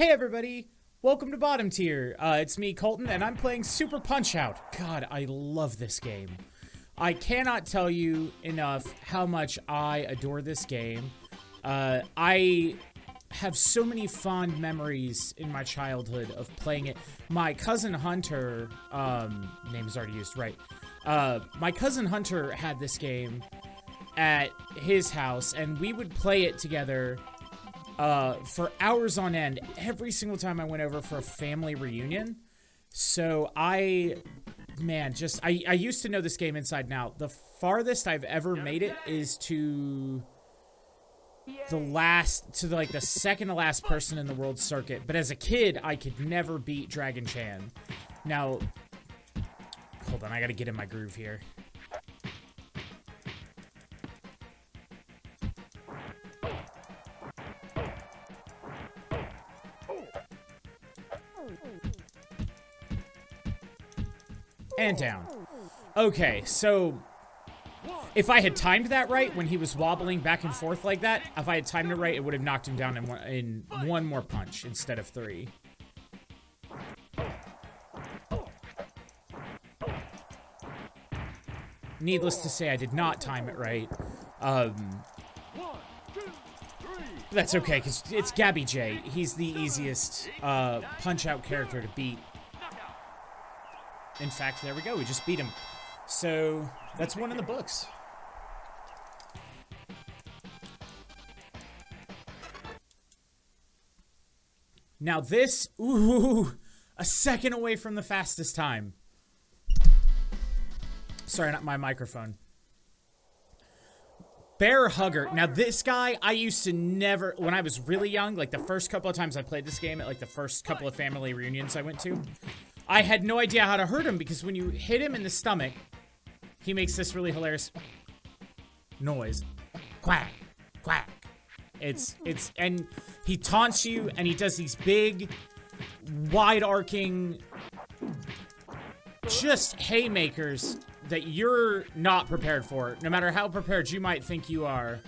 Hey everybody, welcome to Bottom Tier. Uh, it's me, Colton, and I'm playing Super Punch Out. God, I love this game. I cannot tell you enough how much I adore this game. Uh, I have so many fond memories in my childhood of playing it. My cousin Hunter, um, name is already used, right? Uh, my cousin Hunter had this game at his house, and we would play it together uh, for hours on end every single time I went over for a family reunion. So I, man, just I, I used to know this game inside and out. The farthest I've ever made it is to the last to the, like the second to last person in the world circuit. But as a kid, I could never beat Dragon Chan. Now, hold on, I gotta get in my groove here. And down. Okay, so if I had timed that right when he was wobbling back and forth like that, if I had timed it right, it would have knocked him down in one, in one more punch instead of three. Needless to say, I did not time it right. Um, that's okay, because it's Gabby Jay. He's the easiest uh, punch-out character to beat. In fact, there we go. We just beat him. So, that's one in the books. Now this, ooh, a second away from the fastest time. Sorry, not my microphone. Bear Hugger. Now this guy, I used to never, when I was really young, like the first couple of times I played this game at like the first couple of family reunions I went to, I had no idea how to hurt him because when you hit him in the stomach, he makes this really hilarious noise. Quack, quack. It's, it's, and he taunts you and he does these big, wide arcing, just haymakers that you're not prepared for, no matter how prepared you might think you are.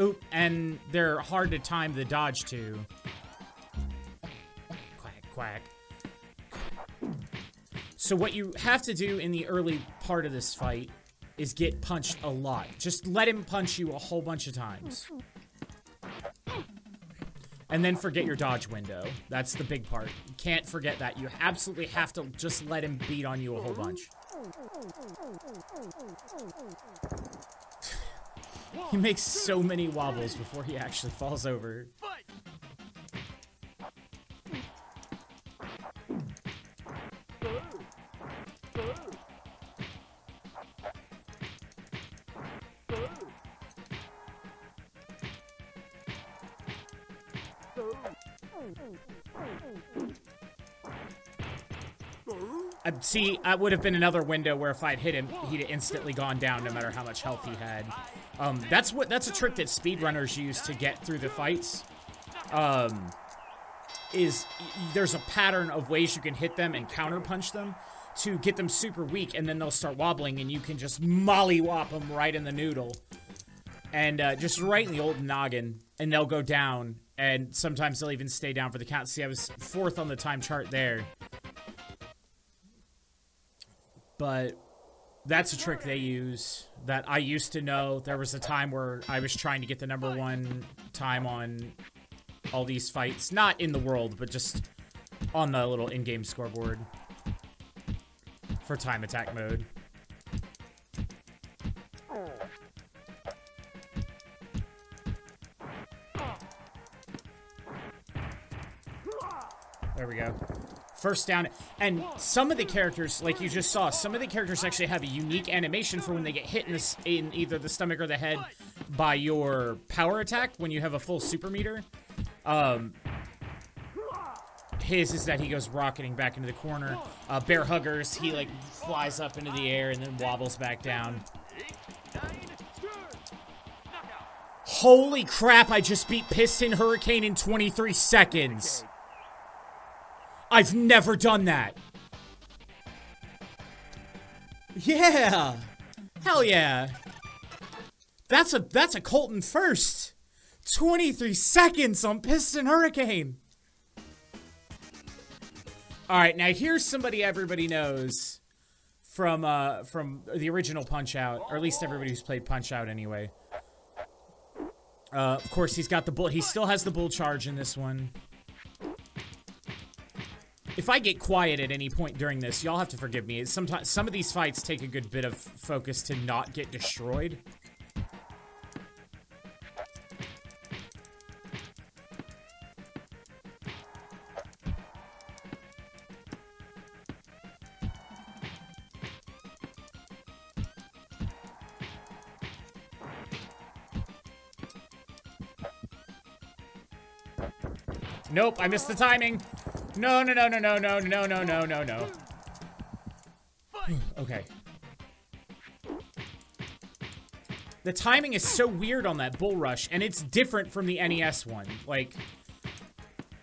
Oop, and they're hard to time the dodge to. Quack, quack. So what you have to do in the early part of this fight is get punched a lot. Just let him punch you a whole bunch of times. And then forget your dodge window. That's the big part. You can't forget that. You absolutely have to just let him beat on you a whole bunch. he makes so many wobbles before he actually falls over. Uh, see, that would have been another window where if I'd hit him, he'd have instantly gone down no matter how much health he had. Um, that's what that's a trick that speedrunners use to get through the fights. Um, is there's a pattern of ways you can hit them and counterpunch them to get them super weak, and then they'll start wobbling, and you can just mollywop them right in the noodle, and uh, just right in the old noggin, and they'll go down, and sometimes they'll even stay down for the count. See, I was fourth on the time chart there. But that's a trick they use that I used to know. There was a time where I was trying to get the number one time on all these fights. Not in the world, but just on the little in-game scoreboard for time attack mode. There we go. First down. And some of the characters, like you just saw, some of the characters actually have a unique animation for when they get hit in, in either the stomach or the head by your power attack when you have a full super meter. Um, his is that he goes rocketing back into the corner. Uh, Bear Huggers, he like flies up into the air and then wobbles back down. Holy crap, I just beat Piston Hurricane in 23 seconds. I've never done that. Yeah. Hell yeah. That's a that's a Colton first. 23 seconds on Piston Hurricane. All right, now here's somebody everybody knows from uh from the original Punch Out, or at least everybody who's played Punch Out anyway. Uh, of course, he's got the bull. He still has the bull charge in this one. If I get quiet at any point during this, y'all have to forgive me. Sometimes some of these fights take a good bit of focus to not get destroyed. Nope, I missed the timing. No, no, no, no, no, no, no, no, no, no, no. okay. The timing is so weird on that bull rush, and it's different from the NES one. Like,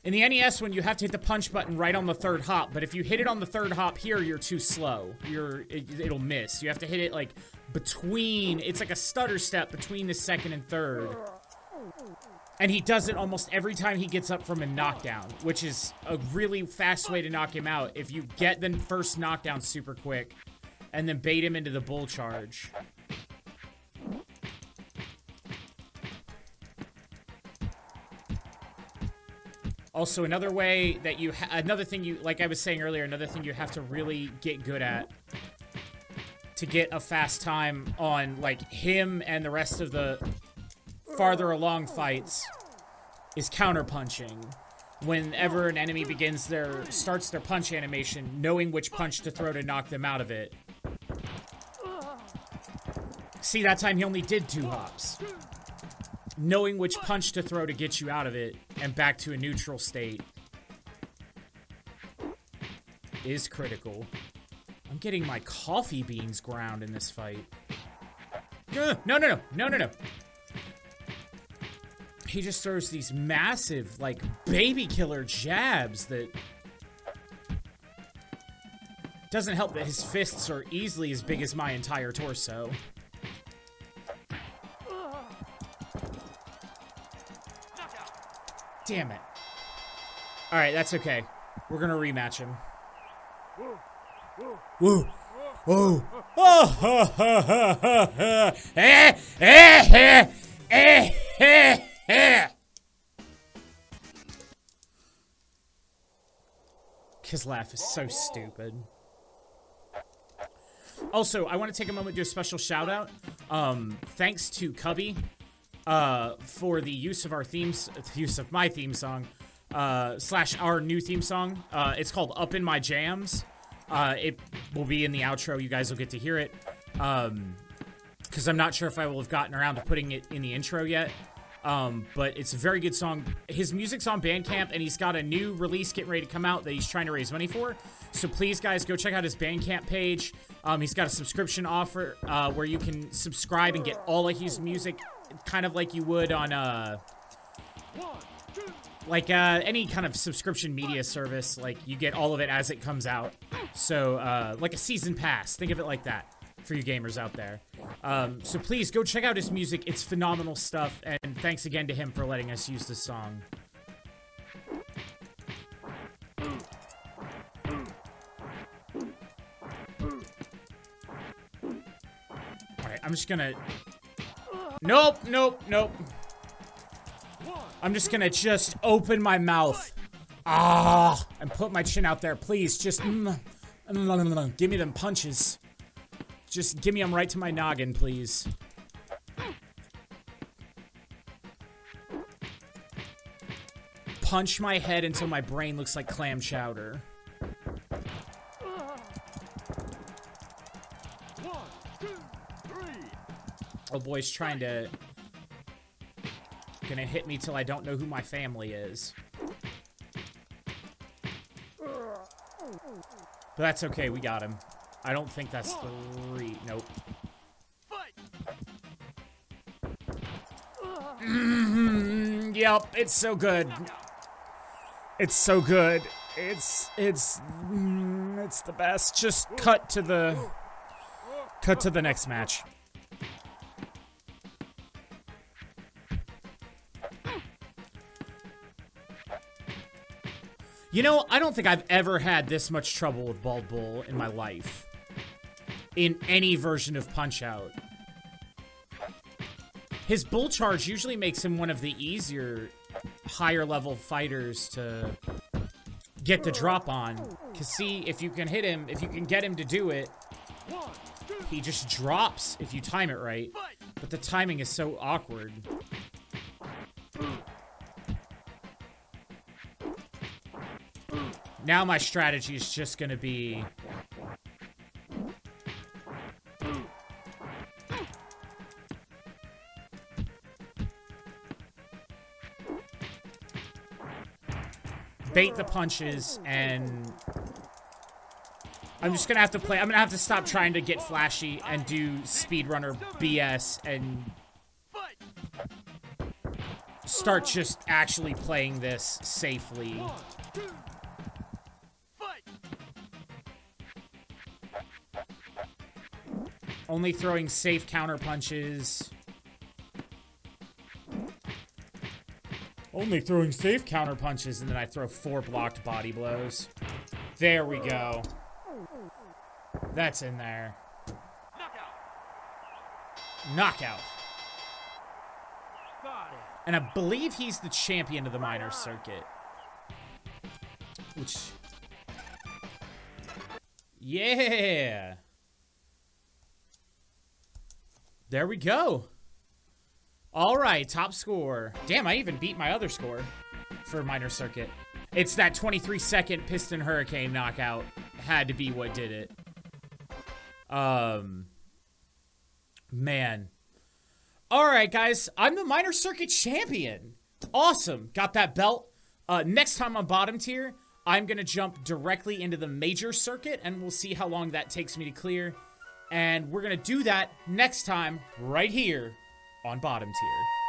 in the NES one, you have to hit the punch button right on the third hop, but if you hit it on the third hop here, you're too slow. You're it, it'll miss. You have to hit it like between. It's like a stutter step between the second and third. And he does it almost every time he gets up from a knockdown, which is a really fast way to knock him out. If you get the first knockdown super quick and then bait him into the bull charge. Also, another way that you, another thing you, like I was saying earlier, another thing you have to really get good at to get a fast time on, like, him and the rest of the farther along fights is counterpunching. Whenever an enemy begins their starts their punch animation, knowing which punch to throw to knock them out of it. See, that time he only did two hops. Knowing which punch to throw to get you out of it and back to a neutral state is critical. I'm getting my coffee beans ground in this fight. No, no, no, no, no, no he just throws these massive, like, baby killer jabs that doesn't help that his fists are easily as big as my entire torso. Damn it. Alright, that's okay. We're gonna rematch him. Whoa! Whoa! Oh! Ha, ha. Eh! Eh! Eh! Eh! His laugh is so stupid. Also, I want to take a moment to do a special shout out. Um, thanks to Cubby uh, for the use of our themes, use of my theme song, uh, slash our new theme song. Uh, it's called Up in My Jams. Uh, it will be in the outro. You guys will get to hear it. Um, because I'm not sure if I will have gotten around to putting it in the intro yet. Um, but it's a very good song. His music's on Bandcamp, and he's got a new release getting ready to come out that he's trying to raise money for. So please, guys, go check out his Bandcamp page. Um, he's got a subscription offer uh, where you can subscribe and get all of his music, kind of like you would on uh, like uh, any kind of subscription media service. Like you get all of it as it comes out. So uh, like a season pass. Think of it like that for you gamers out there. Um, so please go check out his music. It's phenomenal stuff. And thanks again to him for letting us use this song. Alright, I'm just gonna... Nope, nope, nope. I'm just gonna just open my mouth. Ah, and put my chin out there. Please, just... Mm, mm, mm, give me them punches. Just give me them right to my noggin, please. Punch my head until my brain looks like clam chowder. Oh boy's trying to... Gonna hit me till I don't know who my family is. But that's okay, we got him. I don't think that's three. Nope. Mm -hmm. Yep, it's so good. It's so good. It's it's mm, it's the best. Just cut to the cut to the next match. You know, I don't think I've ever had this much trouble with Bald Bull in my life. In any version of Punch-Out. His Bull Charge usually makes him one of the easier, higher level fighters to get the drop on. Because see, if you can hit him, if you can get him to do it, he just drops if you time it right. But the timing is so awkward. Now my strategy is just going to be... Bait the punches and... I'm just gonna have to play. I'm gonna have to stop trying to get flashy and do speedrunner BS and start just actually playing this safely. Only throwing safe counter punches. Only throwing safe counter punches, and then I throw four blocked body blows. There we go. That's in there. Knockout. And I believe he's the champion of the minor circuit. Which... Yeah! There we go. All right, top score. Damn, I even beat my other score for minor circuit. It's that 23 second piston hurricane knockout had to be what did it. Um, man. All right, guys, I'm the minor circuit champion. Awesome, got that belt. Uh, next time on bottom tier, I'm gonna jump directly into the major circuit, and we'll see how long that takes me to clear. And we're to do that next time right here on Bottom Tier.